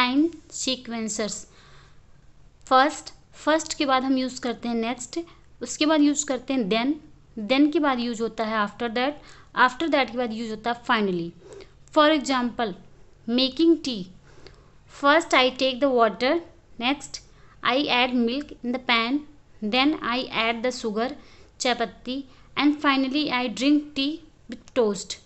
Time सीक्वेंसर्स। First first के बाद हम यूज़ करते हैं नेक्स्ट, उसके बाद यूज़ करते हैं देन देन के बाद यूज़ होता है आफ्टर दैट आफ्टर दैट के बाद यूज़ होता है finally. For example, making tea. First I take the water, next I add milk in the pan, then I add the sugar chai patti and finally I drink tea with toast.